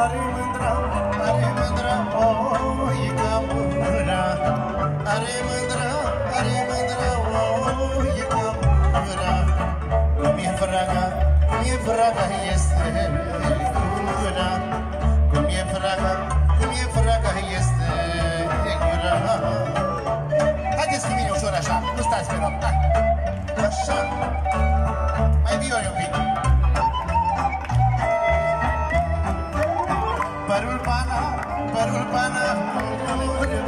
Are mândră, are mândră, o, e ca mâna. Are mândră, are mândră, o, e ca mâna. Cum e fraga, cum e vraga, este gura. Cum e fraga, cum e vraga, este gura. Haideți cu mine ușor așa, nu stați pe loc, da? Așa. but el pan